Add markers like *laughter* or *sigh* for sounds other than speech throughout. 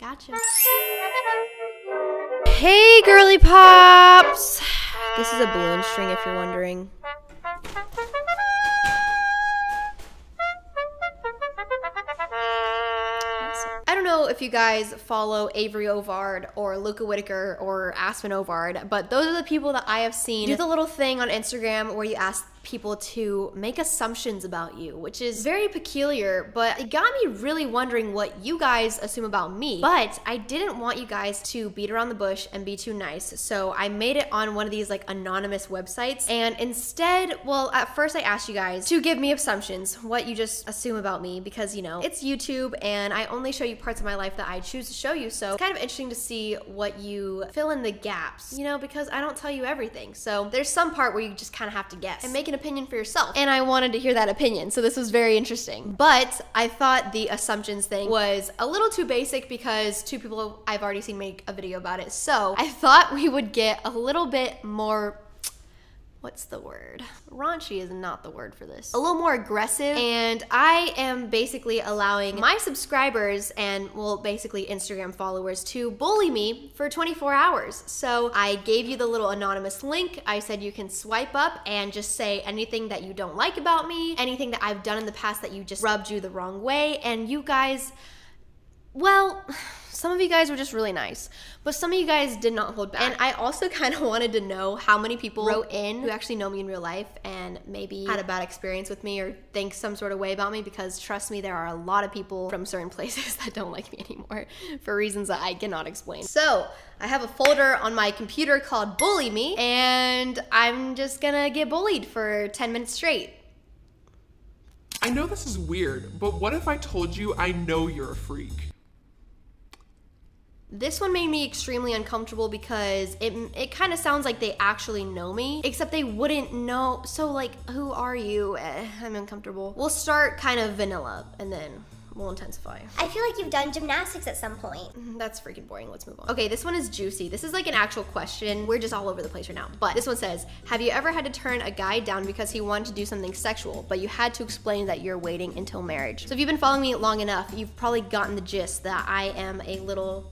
Gotcha. Hey, girly pops! This is a balloon string if you're wondering. I don't know if you guys follow Avery Ovard or Luca Whitaker or Aspen Ovard, but those are the people that I have seen do the little thing on Instagram where you ask people to make assumptions about you, which is very peculiar, but it got me really wondering what you guys assume about me. But I didn't want you guys to beat around the bush and be too nice, so I made it on one of these like anonymous websites. And instead, well, at first I asked you guys to give me assumptions, what you just assume about me, because you know, it's YouTube and I only show you parts of my life that I choose to show you. So it's kind of interesting to see what you fill in the gaps, you know, because I don't tell you everything. So there's some part where you just kind of have to guess and make an opinion for yourself. And I wanted to hear that opinion, so this was very interesting. But I thought the assumptions thing was a little too basic because two people I've already seen make a video about it. So I thought we would get a little bit more what's the word? Raunchy is not the word for this. A little more aggressive. And I am basically allowing my subscribers and, well, basically Instagram followers to bully me for 24 hours. So I gave you the little anonymous link. I said you can swipe up and just say anything that you don't like about me, anything that I've done in the past that you just rubbed you the wrong way. And you guys, well, some of you guys were just really nice, but some of you guys did not hold back. And I also *laughs* kind of wanted to know how many people wrote in who actually know me in real life and maybe had a bad experience with me or think some sort of way about me because trust me, there are a lot of people from certain *laughs* places that don't like me anymore *laughs* for reasons that I cannot explain. So I have a folder on my computer called Bully Me, and I'm just gonna get bullied for 10 minutes straight. I know this is weird, but what if I told you I know you're a freak? This one made me extremely uncomfortable because it it kind of sounds like they actually know me, except they wouldn't know. So like, who are you? Eh, I'm uncomfortable. We'll start kind of vanilla and then we'll intensify. I feel like you've done gymnastics at some point. That's freaking boring. Let's move on. Okay, this one is juicy. This is like an actual question. We're just all over the place right now. But this one says, have you ever had to turn a guy down because he wanted to do something sexual, but you had to explain that you're waiting until marriage? So if you've been following me long enough, you've probably gotten the gist that I am a little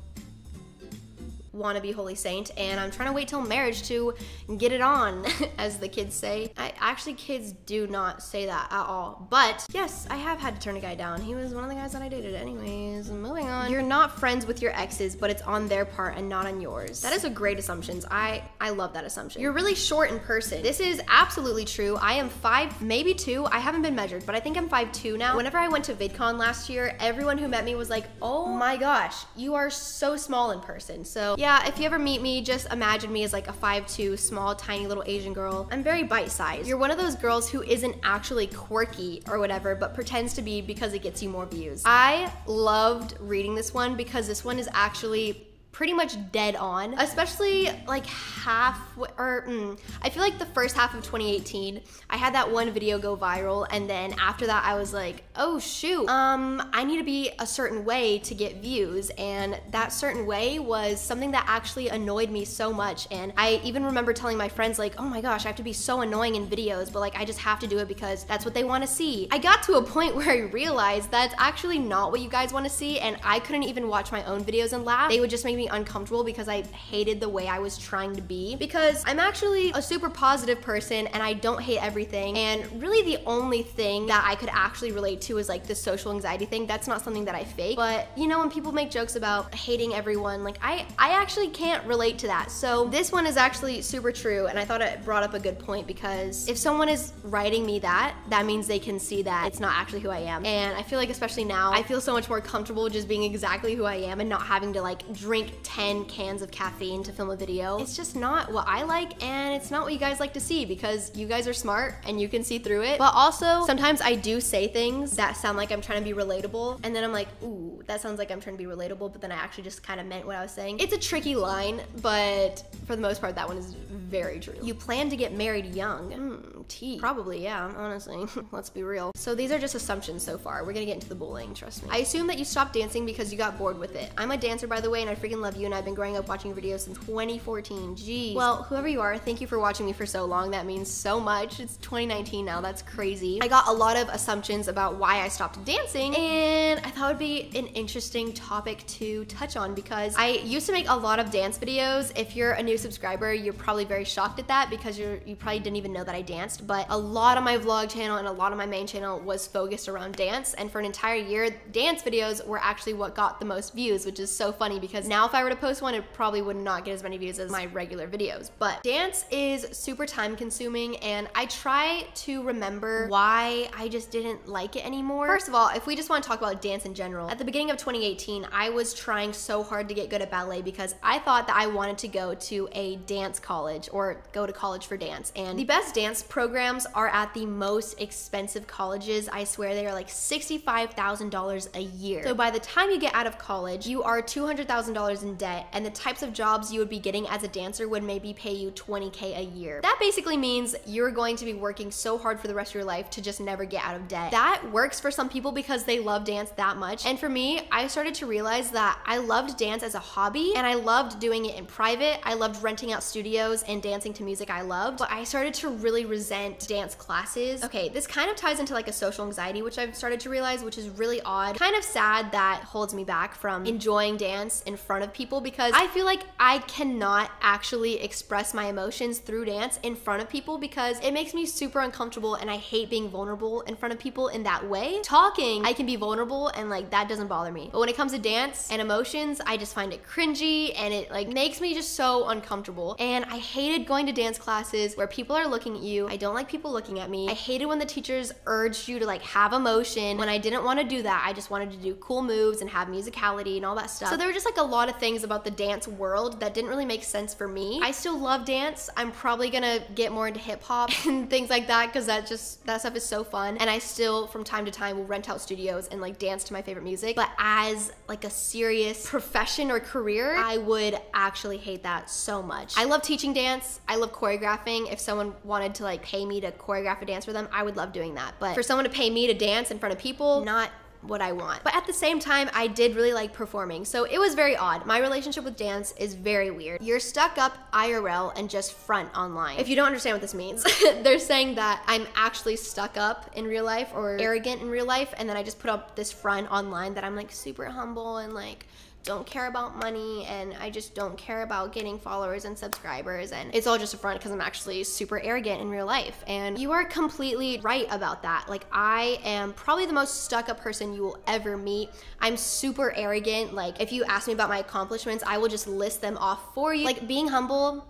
wannabe holy saint and I'm trying to wait till marriage to get it on, *laughs* as the kids say. I actually kids do not say that at all. But yes, I have had to turn a guy down. He was one of the guys that I dated. Anyways, moving on. You're not friends with your exes, but it's on their part and not on yours. That is a great assumption. I I love that assumption. You're really short in person. This is absolutely true. I am five, maybe two. I haven't been measured, but I think I'm five two now. Whenever I went to VidCon last year, everyone who met me was like, "Oh my gosh, you are so small in person." So yeah, if you ever meet me, just imagine me as like a 5'2", small, tiny little Asian girl. I'm very bite-sized. You're one of those girls who isn't actually quirky or whatever, but pretends to be because it gets you more views. I loved reading this one because this one is actually pretty much dead on, especially like half or mm, I feel like the first half of 2018, I had that one video go viral, and then after that, I was like, oh shoot, um, I need to be a certain way to get views, and that certain way was something that actually annoyed me so much, and I even remember telling my friends like, oh my gosh, I have to be so annoying in videos, but like I just have to do it because that's what they want to see. I got to a point *laughs* where I realized that's actually not what you guys want to see, and I couldn't even watch my own videos and laugh. They would just make me uncomfortable because I hated the way I was trying to be because I'm actually a super positive person and I don't hate everything and really the only thing that I could actually relate to is like the social anxiety thing. That's not something that I fake but you know when people make jokes about hating everyone like I, I actually can't relate to that. So this one is actually super true and I thought it brought up a good point because if someone is writing me that, that means they can see that it's not actually who I am. And I feel like especially now, I feel so much more comfortable just being exactly who I am and not having to like drink 10 cans of caffeine to film a video. It's just not what I like and it's not what you guys like to see because you guys are smart and you can see through it. But also, sometimes I do say things that sound like I'm trying to be relatable and then I'm like, ooh, that sounds like I'm trying to be relatable, but then I actually just kind of meant what I was saying. It's a tricky line, but for the most part, that one is very true. You plan to get married young. Hmm, tea. Probably, yeah, honestly. *laughs* Let's be real. So these are just assumptions so far. We're gonna get into the bullying, trust me. I assume that you stopped dancing because you got bored with it. I'm a dancer, by the way, and I freaking love you, and I've been growing up watching your videos since 2014. Jeez. Well, whoever you are, thank you for watching me for so long. That means so much. It's 2019 now. That's crazy. I got a lot of assumptions about why I stopped dancing, and It would be an interesting topic to touch on because I used to make a lot of dance videos. If you're a new subscriber, you're probably very shocked at that because you're you probably didn't even know that I danced. But a lot of my vlog channel and a lot of my main channel was focused around dance, and for an entire year, dance videos were actually what got the most views, which is so funny because now if I were to post one, it probably would not get as many views as my regular videos. But dance is super time consuming, and I try to remember why I just didn't like it anymore. First of all, if we just want to talk about dance in general, at the beginning of 2018, I was trying so hard to get good at ballet because I thought that I wanted to go to a dance college or go to college for dance. And the best dance programs are at the most expensive colleges. I swear they are like $65,000 a year. So by the time you get out of college, you are $200,000 in debt, and the types of jobs you would be getting as a dancer would maybe pay you 20K a year. That basically means you're going to be working so hard for the rest of your life to just never get out of debt. That works for some people because they love dance that much. And for me, I started to realize that I loved dance as a hobby and I loved doing it in private. I loved renting out studios and dancing to music I loved, but I started to really resent dance classes. Okay, this kind of ties into like a social anxiety, which I've started to realize, which is really odd. Kind of sad that holds me back from enjoying dance in front of people because I feel like I cannot actually express my emotions through dance in front of people because it makes me super uncomfortable and I hate being vulnerable in front of people in that way. Talking, I can be vulnerable and like that doesn't bother me. But when it comes to dance and emotions, I just find it cringy and it like makes me just so uncomfortable. And I hated going to dance classes where people are looking at you. I don't like people looking at me. I hated when the teachers urged you to like have emotion when I didn't want to do that. I just wanted to do cool moves and have musicality and all that stuff. So there were just like a lot of things about the dance world that didn't really make sense for me. I still love dance. I'm probably gonna get more into hip hop *laughs* and things like that because that just that stuff is so fun. And I still from time to time will rent out studios and like dance to my favorite music. But as like a serious profession or career, I would actually hate that so much. I love teaching dance. I love choreographing. If someone wanted to like pay me to choreograph a dance for them, I would love doing that. But for someone to pay me to dance in front of people, not what I want. But at the same time, I did really like performing. So it was very odd. My relationship with dance is very weird. You're stuck up IRL and just front online. If you don't understand what this means, *laughs* they're saying that I'm actually stuck up in real life or arrogant in real life, and then I just put up this front online that I'm like super humble and like don't care about money and I just don't care about getting followers and subscribers and it's all just a front because I'm actually super arrogant in real life. And you are completely right about that. Like I am probably the most stuck up person you will ever meet. I'm super arrogant. Like if you ask me about my accomplishments I will just list them off for you. Like being humble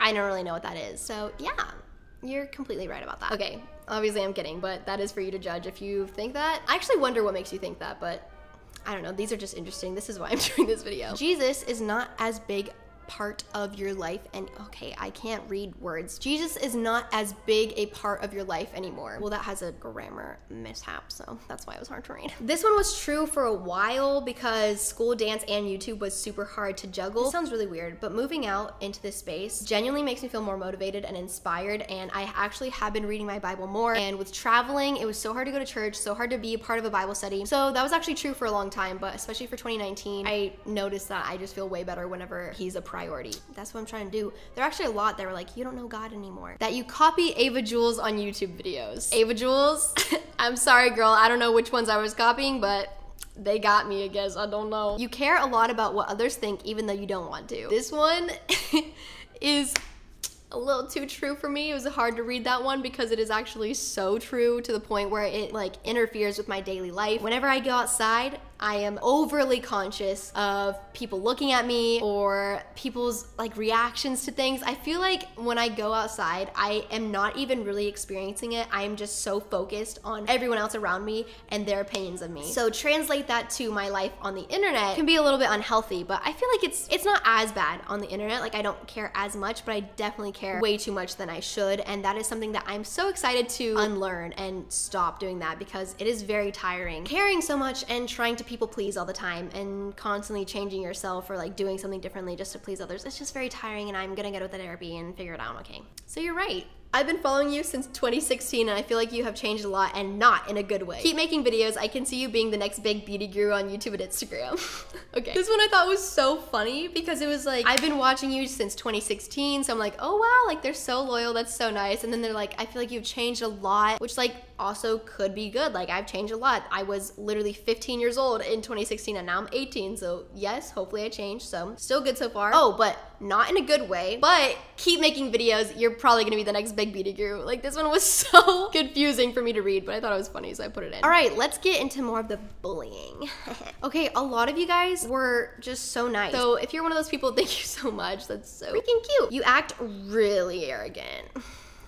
I don't really know what that is. So yeah you're completely right about that. Okay obviously I'm kidding but that is for you to judge if you think that. I actually wonder what makes you think that but I don't know, these are just interesting. This is why I'm *laughs* doing this video. Jesus is not as big part of your life and okay i can't read words. Jesus is not as big a part of your life anymore. Well that has a grammar mishap so that's why it was hard to read. *laughs* This one was true for a while because school dance and youtube was super hard to juggle. It sounds really weird but moving out into this space genuinely makes me feel more motivated and inspired and i actually have been reading my bible more and with traveling it was so hard to go to church so hard to be a part of a bible study. So that was actually true for a long time but especially for 2019 i noticed that i just feel way better whenever he's a priority. That's what I'm trying to do. There are actually a lot that were like, you don't know God anymore. That you copy Ava Jules on YouTube videos. Ava Jules, *laughs* I'm sorry, girl. I don't know which ones I was copying, but they got me, I guess. I don't know. You care a lot about what others think, even though you don't want to. This one *laughs* is a little too true for me. It was hard to read that one because it is actually so true to the point where it like interferes with my daily life. Whenever I go outside, I am overly conscious of people looking at me or people's like reactions to things. I feel like when I go outside, I am not even really experiencing it. I am just so focused on everyone else around me and their opinions of me. So translate that to my life on the internet can be a little bit unhealthy, but I feel like it's it's not as bad on the internet. Like I don't care as much, but I definitely care way too much than I should, and that is something that I'm so excited to unlearn and stop doing that because it is very tiring. Caring so much and trying to people please all the time and constantly changing yourself or like doing something differently just to please others. It's just very tiring and I'm gonna go to the therapy and figure it out, okay? So you're right. I've been following you since 2016 and I feel like you have changed a lot and not in a good way. Keep making videos. I can see you being the next big beauty guru on YouTube and Instagram. *laughs* okay. This one I thought was so funny because it was like, I've been watching you since 2016. So I'm like, oh wow, like they're so loyal. That's so nice. And then they're like, I feel like you've changed a lot, which like also could be good. Like I've changed a lot. I was literally 15 years old in 2016 and now I'm 18. So yes, hopefully I changed. So still good so far. Oh, but not in a good way. But keep making videos. You're probably gonna be the next big beauty guru. Like this one was *laughs* so confusing for me to read, but I thought it was funny, so I put it in. All right, let's get into more of the bullying. *laughs* okay, a lot of you guys were just so nice. So if you're one of those people, *laughs* thank you so much. That's so freaking cute. You act really arrogant.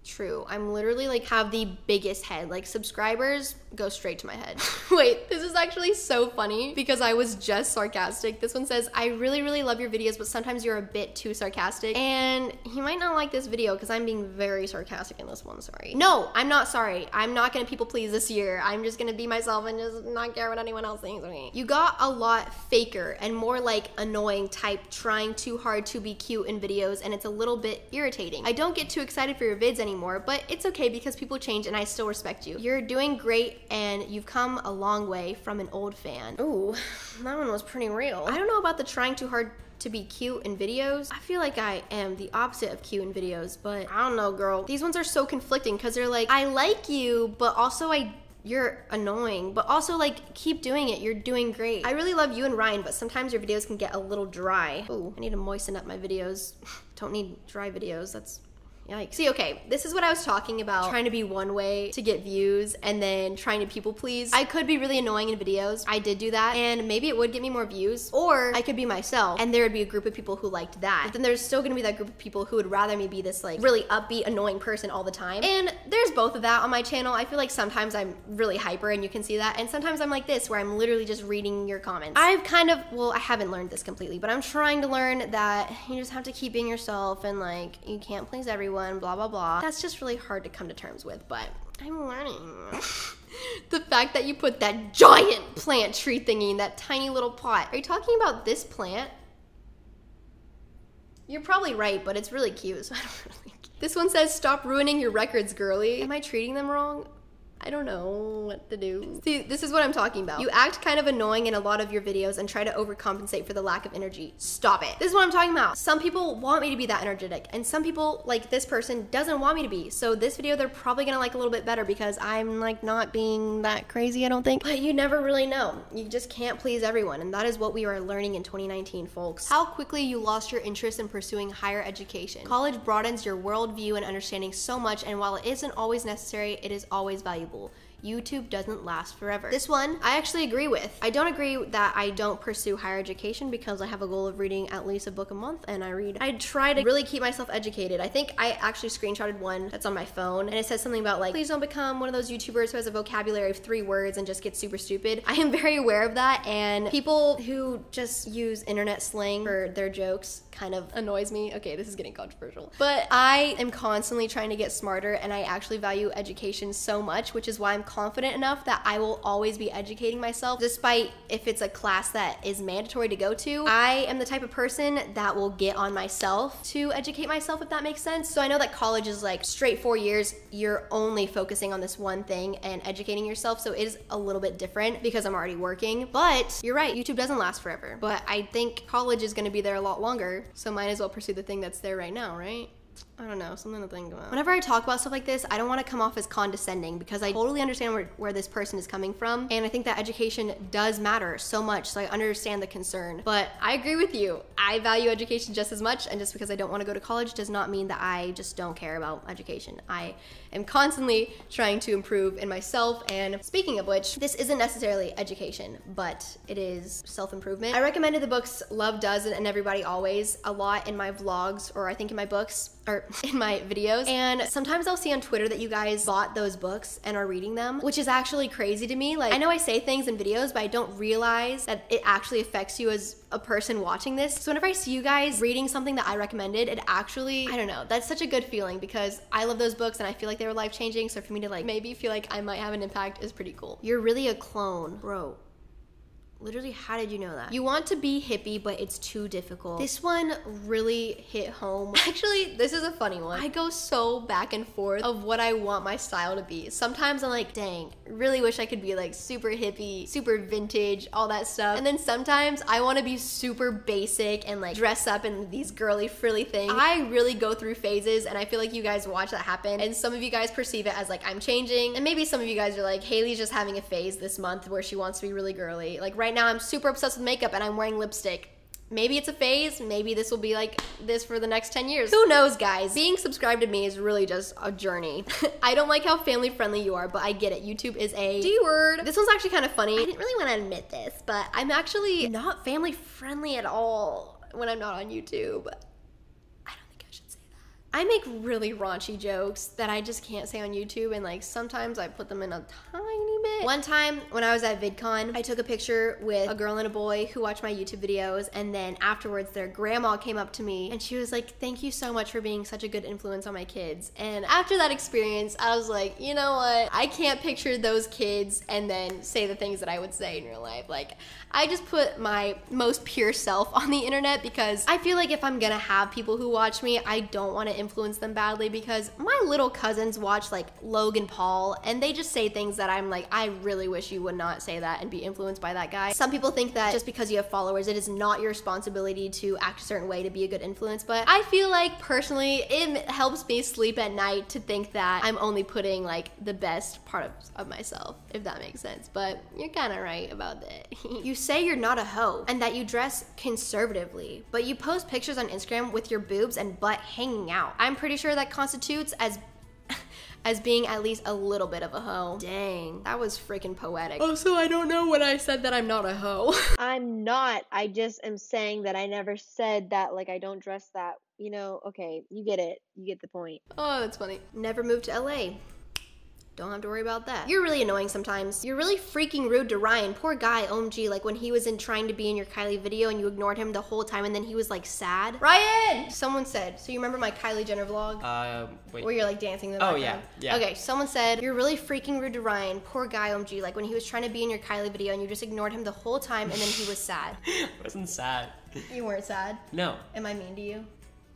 True. I'm literally like have the biggest head. Like subscribers go straight to my head. *laughs* Wait, this is actually so funny because I was just sarcastic. This one says, I really, really love your videos, but sometimes you're a bit too sarcastic. And he might not like this video because I'm being very sarcastic in this one, sorry. No, I'm not sorry. I'm not gonna people please this year. I'm just gonna be myself and just not care what anyone else thinks of me. You got a lot faker and more like annoying type trying too hard to be cute in videos and it's a little bit irritating. I don't get too excited for your vids anymore, but it's okay because people change and I still respect you. You're doing great and you've come a long way from an old fan. Ooh, *laughs* that one was pretty real. I don't know about the trying too hard to be cute in videos. I feel like I am the opposite of cute in videos, but I don't know, girl. These ones are so conflicting because they're like, I like you, but also I you're annoying, but also like keep doing it. You're doing great. I really love you and Ryan, but sometimes your videos can get a little dry. Ooh, I need to moisten up my videos. *laughs* Don't need dry videos. That's Yikes. See, okay, this is what I was talking about. Trying to be one way to get views and then trying to people please. I could be really annoying in videos. I did do that and maybe it would get me more views. Or I could be myself and there would be a group of people who liked that. But then there's still gonna be that group of people who would rather me be this like really upbeat, annoying person all the time. And there's both of that on my channel. I feel like sometimes I'm really hyper and you can see that. And sometimes I'm like this where I'm literally just reading your comments. I've kind of, well, I haven't learned this completely, but I'm trying to learn that you just have to keep being yourself and like you can't please everyone everyone, blah, blah, blah. That's just really hard to come to terms with, but I'm learning. *laughs* the fact that you put that giant plant tree thingy in that tiny little pot. Are you talking about this plant? You're probably right, but it's really cute, so *laughs* I don't really This one says, stop ruining your records, girly. Am I treating them wrong? I don't know what to do. See, this is what I'm talking about. You act kind of annoying in a lot of your videos and try to overcompensate for the lack of energy. Stop it. This is what I'm talking about. Some people want me to be that energetic and some people, like this person, doesn't want me to be. So this video, they're probably gonna like a little bit better because I'm like not being that crazy, I don't think. But you never really know. You just can't please everyone. And that is what we are learning in 2019, folks. How quickly you lost your interest in pursuing higher education. College broadens your worldview and understanding so much. And while it isn't always necessary, it is always valuable valuable. YouTube doesn't last forever. This one, I actually agree with. I don't agree that I don't pursue higher education because I have a goal of reading at least a book a month and I read. I try to really keep myself educated. I think I actually screenshotted one that's on my phone and it says something about like, please don't become one of those YouTubers who has a vocabulary of three words and just gets super stupid. I am very aware of that and people who just use internet slang for their jokes kind of annoys me. Okay, this is getting controversial. But I am constantly trying to get smarter and I actually value education so much, which is why I'm confident enough that I will always be educating myself despite if it's a class that is mandatory to go to. I am the type of person that will get on myself to educate myself if that makes sense. So I know that college is like straight 4 years, you're only focusing on this one thing and educating yourself. So it is a little bit different because I'm already working. But you're right, YouTube doesn't last forever. But I think college is going to be there a lot longer so might as well pursue the thing that's there right now, right? I don't know, something to think about. Whenever I talk about stuff like this, I don't want to come off as condescending because I totally understand where, where this person is coming from. And I think that education does matter so much, so I understand the concern. But I agree with you. I value education just as much, and just because I don't want to go to college does not mean that I just don't care about education. I am constantly trying to improve in myself. And speaking of which, this isn't necessarily education, but it is self improvement. I recommended the books Love Does and Everybody Always a lot in my vlogs, or I think in my books or *laughs* in my videos. And sometimes I'll see on Twitter that you guys bought those books and are reading them, which is actually crazy to me. Like, I know I say things in videos, but I don't realize that it actually affects you as a person watching this. So whenever I see you guys reading something that I recommended, it actually, I don't know, that's such a good feeling because I love those books and I feel like they were life changing. So for me to like maybe feel like I might have an impact is pretty cool. You're really a clone, bro. Literally, how did you know that? You want to be hippie, but it's too difficult. This one really hit home. *laughs* Actually, this is a funny one. I go so back and forth of what I want my style to be. Sometimes I'm like, dang, really wish I could be like super hippie, super vintage, all that stuff. And then sometimes I want to be super basic and like dress up in these girly frilly things. I really go through phases and I feel like you guys watch that happen. And some of you guys perceive it as like I'm changing. And maybe some of you guys are like, Haley's just having a phase this month where she wants to be really girly. Like right now I'm super obsessed with makeup and I'm wearing lipstick. Maybe it's a phase. Maybe this will be like this for the next 10 years. Who knows, guys? Being subscribed to me is really just a journey. *laughs* I don't like how family friendly you are, but I get it. YouTube is a D word. This one's actually kind of funny. I didn't really want to admit this, but I'm actually not family friendly at all when I'm not on YouTube. I don't think I should say that. I make really raunchy jokes that I just can't say on YouTube, and like sometimes I put them in a tiny bit. One time when I was at VidCon, I took a picture with a girl and a boy who watch my YouTube videos, and then afterwards, their grandma came up to me and she was like, Thank you so much for being such a good influence on my kids. And after that experience, I was like, You know what? I can't picture those kids and then say the things that I would say in real life. Like, I just put my most pure self on the internet because I feel like if I'm gonna have people who watch me, I don't want to influence them badly because my little cousins watch like Logan Paul and they just say things that I'm like, I really wish you would not say that and be influenced by that guy. Some people think that just because you have followers, it is not your responsibility to act a certain way to be a good influence, but I feel like personally, it helps me sleep at night to think that I'm only putting like the best part of, of myself, if that makes sense. But you're kind of right about that. *laughs* you say you're not a hoe and that you dress conservatively, but you post pictures on Instagram with your boobs and butt hanging out. I'm pretty sure that constitutes as *laughs* as being at least a little bit of a hoe. Dang, that was freaking poetic. Also, I don't know when I said that I'm not a hoe. *laughs* I'm not. I just am saying that I never said that, like, I don't dress that. You know, okay, you get it. You get the point. oh, that's funny. Never moved to LA. Don't have to worry about that. You're really annoying sometimes. You're really freaking rude to Ryan. Poor guy, OMG. Like when he was in trying to be in your Kylie video and you ignored him the whole time and then he was like sad. Ryan! Someone said, so you remember my Kylie Jenner vlog? Uh, wait. where you're like dancing in the Oh, yeah, yeah. Okay, someone said you're really freaking rude to Ryan. Poor guy, OMG. Like when he was trying to be in your Kylie video and you just ignored him the whole time and then he was sad. I *laughs* wasn't sad. You weren't sad. No, Am I mean to you?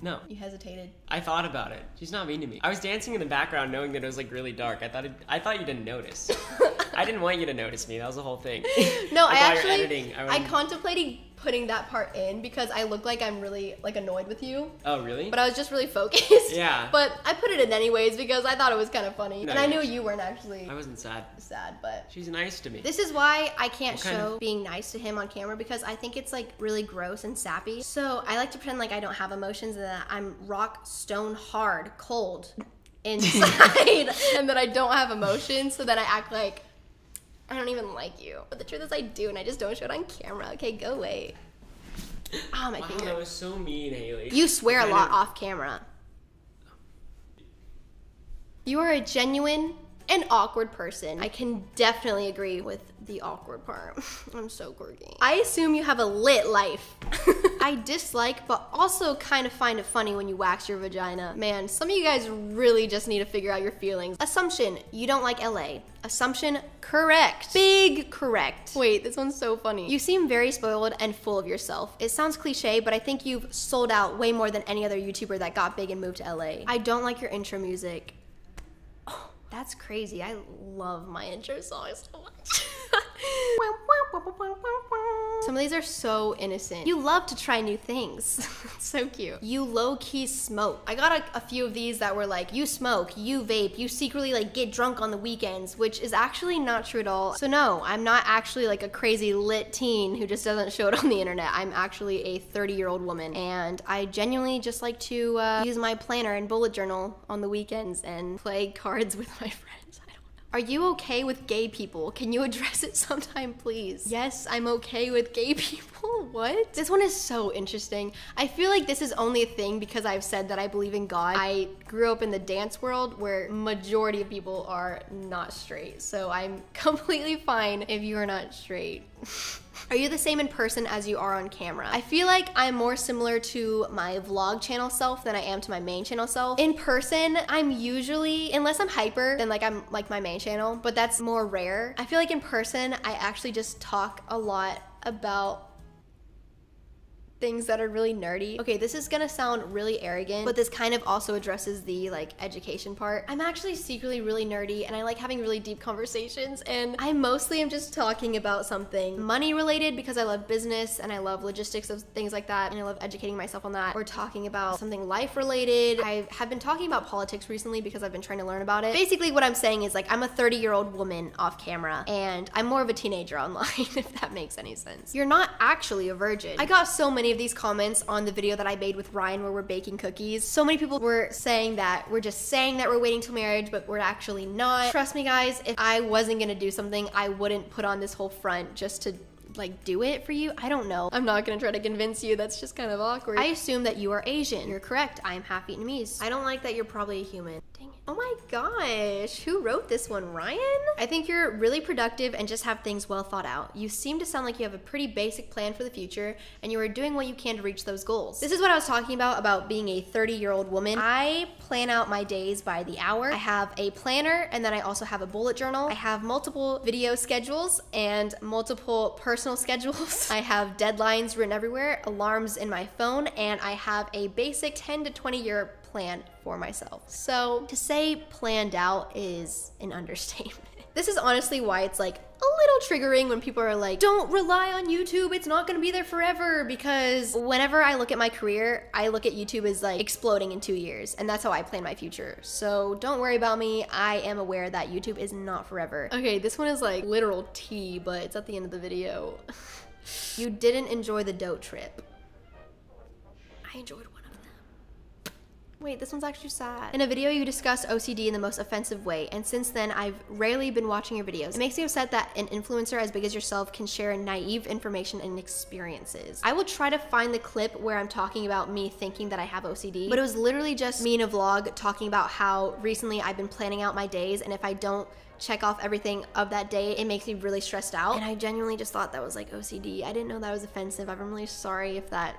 No. You hesitated. I thought about it. She's not mean to me. I was dancing in the background, knowing that it was like really dark. I thought it, I thought you didn't notice. *laughs* I didn't want you to notice me. That was the whole thing. *laughs* No, I, actually editing. I, wasn't- contemplated putting that part in because I look like I'm really like annoyed with you. Oh really? But I was just really focused. Yeah. *laughs* But I put it in anyways because I thought it was kind of funny. No, and I knew you weren't actually I wasn't sad. sad, but She's nice to me. This is why I can't What kind show of- being nice to him on camera because I think it's like really gross and sappy. So I like to pretend like I don't have emotions and that I'm rock stone hard, cold inside, *laughs* and that I don't have emotions so that I act like I don't even like you. But the truth is I do and I just don't show it on camera. Okay, go away. Ah, my wow, finger. that was so mean, Haley. You swear a lot of- off camera. You are a genuine and awkward person. I can definitely agree with the awkward part. *laughs* I'm so quirky. I assume you have a lit life. *laughs* I dislike, but also kind of find it funny when you wax your vagina. Man, some of you guys really just need to figure out your feelings. Assumption, you don't like LA. Assumption, correct. Big correct. Wait, this one's so funny. You seem very spoiled and full of yourself. It sounds cliche, but I think you've sold out way more than any other YouTuber that got big and moved to LA. I don't like your intro music. That's crazy. I love my intro songs so much. *laughs* *laughs* Some of these are so innocent. You love to try new things. *laughs* so cute. You low key smoke. I got a, a few of these that were like, you smoke, you vape, you secretly like get drunk on the weekends, which is actually not true at all. So no, I'm not actually like a crazy lit teen who just doesn't show it on the internet. I'm actually a 30 year old woman and I genuinely just like to uh, use my planner and bullet journal on the weekends and play cards *laughs* with my friends. I don't know. Are you okay with gay people? Can you *laughs* address it sometime, please? Yes, I'm okay with gay *laughs* people. What? This one is so interesting. I feel like this is only a thing because I've said that I believe in God. I grew up in the dance world where majority of people are not straight. So I'm *laughs* completely fine if you are not straight. Are you the same in person as you are on camera? I feel like I'm more similar to my vlog channel self than I am to my main channel self. In person, I'm usually, unless I'm hyper, then like I'm like my main channel, but that's more rare. I feel like in person, I actually just talk a lot about things that are really nerdy. Okay, this is gonna sound really arrogant, but this kind of also addresses the like education part. I'm actually secretly really nerdy and I like having really deep conversations and I mostly am just talking about something money related because I love business and I love logistics of things like that and I love educating myself on that or talking about something life related. I have been talking about politics recently because I've been trying to learn about it. Basically what I'm saying is like I'm a 30 year old woman off camera and I'm more of a teenager *laughs* online if that makes any sense. You're not actually a virgin. I got so of these comments on the video that I made with Ryan where we're baking cookies. So many people were saying that we're just saying that we're waiting till marriage, but we're actually not. Trust me, guys, if I wasn't gonna do something, I wouldn't put on this whole front just to like do it for you? I don't know. I'm not gonna try to convince you. That's just kind of awkward. I assume that you are Asian. You're correct. I am half Vietnamese. I don't like that you're probably a human. Dang it. Oh my gosh. Who wrote this one? Ryan? I think you're really productive and just have things well thought out. You seem to sound like you have a pretty basic plan for the future and you are doing what you can to reach those goals. This is what I was talking about about being a 30 year old woman. I plan out my days by the hour. I have a planner and then I also have a bullet journal. I have multiple video schedules and multiple personal *laughs* schedules. I have deadlines written everywhere, alarms in my phone, and I have a basic 10 to 20 year plan for myself. So to say planned out is an *laughs* understatement. This is honestly why it's like a little triggering when people are like, don't rely on YouTube, it's not gonna be there forever. Because whenever I look at my career, I look at YouTube as like exploding in two years, and that's how I plan my future. So don't worry about me, I am aware that YouTube is not forever. Okay, this one is like literal tea, but it's at the end of the video. *laughs* you didn't enjoy the dough trip. I enjoyed one. Wait, this one's actually sad. In a video, you discussed OCD in the most offensive way, and since then, I've rarely been watching your videos. It makes me upset that an influencer as big as yourself can share naive information and experiences. I will try to find the clip where I'm talking about me thinking that I have OCD, but it was literally just me in a vlog talking about how recently I've been planning out my days, and if I don't check off everything of that day, it makes me really stressed out. And I genuinely just thought that was like OCD. I didn't know that was offensive. I'm really sorry if that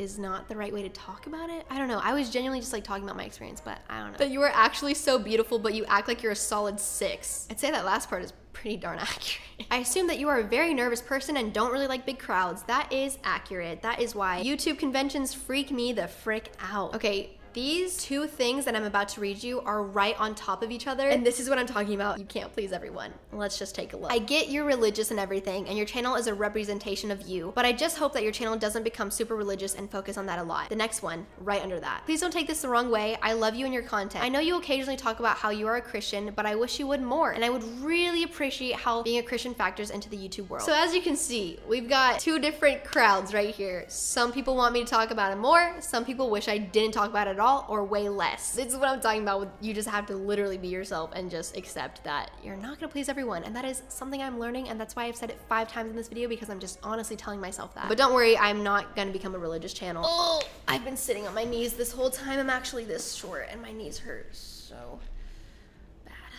is not the right way to talk about it. I don't know. I was genuinely just like talking about my experience, but I don't know. That you are actually so beautiful, but you act like you're a solid six. I'd say that last part is pretty darn *laughs* accurate. I assume that you are a very nervous person and don't really like big crowds. That is accurate. That is why YouTube conventions freak me the frick out. Okay, these two things that I'm about to read you are right on top of each other, and this is what I'm talking about. You can't please everyone. Let's just take a look. I get you're religious and everything, and your channel is a representation of you, but I just hope that your channel doesn't become super religious and focus on that a lot. The next one, right under that. Please don't take this the wrong way. I love you and your content. I know you occasionally talk about how you are a Christian, but I wish you would more, and I would really appreciate how being a Christian factors into the YouTube world. So as you can see, we've got two different crowds right here. Some people want me to talk about it more, some people wish I didn't talk about it at all or way less. This is what I'm talking about with you just have to literally be yourself and just accept that you're not gonna please everyone. And that is something I'm learning and that's why I've said it five times in this video because I'm just honestly telling myself that. But don't worry, I'm not gonna become a religious channel. Oh, I've been sitting on my knees this whole time. I'm actually this short and my knees hurt so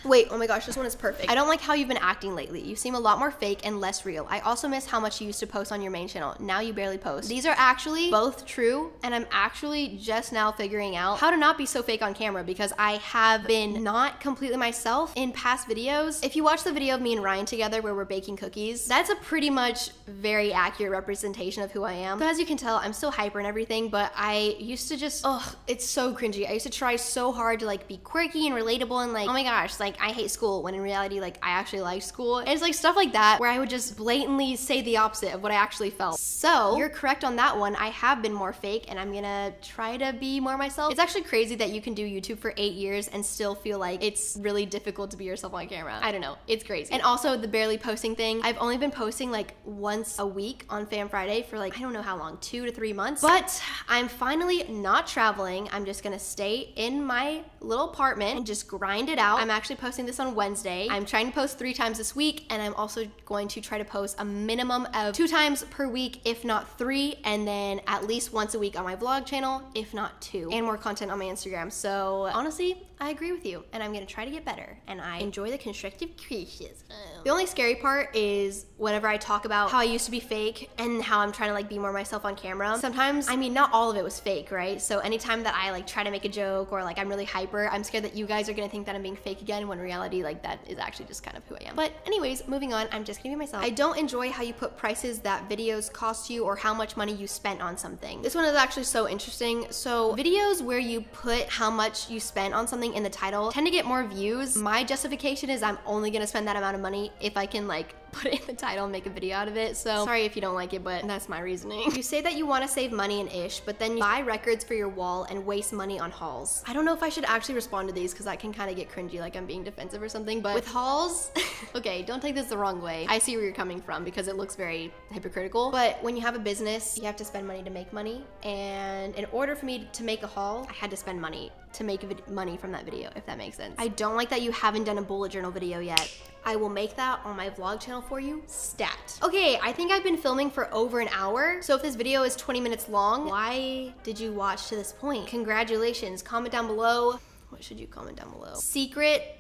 Wait, oh my gosh, this one is perfect. I don't like how you've been acting lately. You seem a lot more fake and less real. I also miss how much you used to post on your main channel. Now you barely post. These are actually both true, and I'm actually just now figuring out how to not be so fake on camera because I have been not completely myself in past videos. If you watch the video of me and Ryan together where we're baking cookies, that's a pretty much very accurate representation of who I am. But as you can tell, I'm still hyper and everything, but I used to just, oh, it's so cringy. I used to try so hard to like be quirky and relatable and like, oh my gosh, like like I hate school when in reality like I actually like school. And it's like stuff like that where I would just blatantly say the opposite of what I actually felt. So you're correct on that one. I have been more fake and I'm gonna try to be more myself. It's actually crazy that you can do YouTube for eight years and still feel like it's really difficult to be yourself on camera. I don't know, it's crazy. And also the barely posting thing. I've only been posting like once a week on Fan Friday for like, I don't know how long, two to three months. But I'm finally not traveling. I'm just gonna stay in my little apartment and just grind it out. I'm actually posting this on Wednesday. I'm trying to post three times this week, and I'm also going to try to post a minimum of two times per week, if not three, and then at least once a week on my vlog channel, if not two, and more content on my Instagram. So honestly, I agree with you, and I'm gonna try to get better. And I enjoy the constructive criticism. Oh. The only scary part is whenever I talk about how I used to be fake and how I'm trying to like be more myself on camera. Sometimes, I mean, not all of it was fake, right? So anytime that I like try to make a joke or like I'm really hyper, I'm scared that you guys are gonna think that I'm being fake again when in reality, like that is actually just kind of who I am. But anyways, moving on, I'm just gonna be myself. I don't enjoy how you put prices that videos cost you or how much money you spent on something. This one is actually so interesting. So videos where you put how much you spent on something in the title tend to get more views. My justification is I'm only gonna spend that amount of money if I can like put it in the title and make a video out of it. So sorry if you don't like it, but that's my reasoning. You say that you want to save money and ish, but then you buy records for your wall and waste money on hauls. I don't know if I should actually respond to these because that can kind of get cringy, like I'm being defensive or something. But with hauls, *laughs* okay, don't take this the wrong way. I see where you're coming from because it looks very hypocritical. But when you have a business, you have to spend money to make money. And in order for me to make a haul, I had to spend money to make money from that video, if that makes sense. I don't like that you haven't done a bullet journal video yet. I will make that on my vlog channel for you, stat. Okay, I think I've been filming for over an hour. So if this video is 20 minutes long, why did you watch to this point? Congratulations, comment down below. What should you comment down below? Secret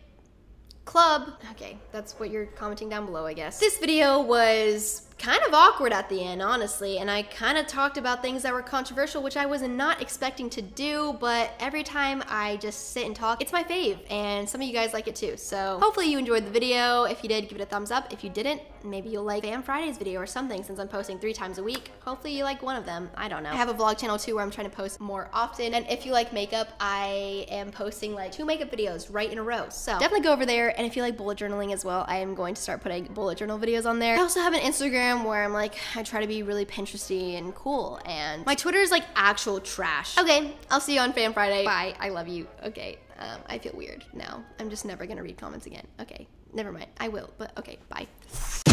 club. Okay, that's what you're commenting down below, I guess. This video was kind of awkward at the end, honestly, and I kind of talked about things that were controversial, which I was not expecting to do, but every time I just sit and talk, it's my fave, and some of you guys like it too. So hopefully you enjoyed the video. If you did, give it a thumbs up. If you didn't, maybe you'll like Fam Fridays video or something since I'm posting three times a week. Hopefully you like one of them. I don't know. I have a vlog channel too where I'm trying to post more often, and if you like makeup, I am posting like two makeup videos right in a row. So definitely go over there, and if you like bullet journaling as well, I am going to start putting bullet journal videos on there. I also have an Instagram Instagram where I'm like, I try to be really Pinteresty and cool. And my Twitter is like actual trash. Okay, I'll see you on Fan Friday. Bye. I love you. Okay. Um, I feel weird now. I'm just never gonna read comments again. Okay, never mind. I will, but okay, bye.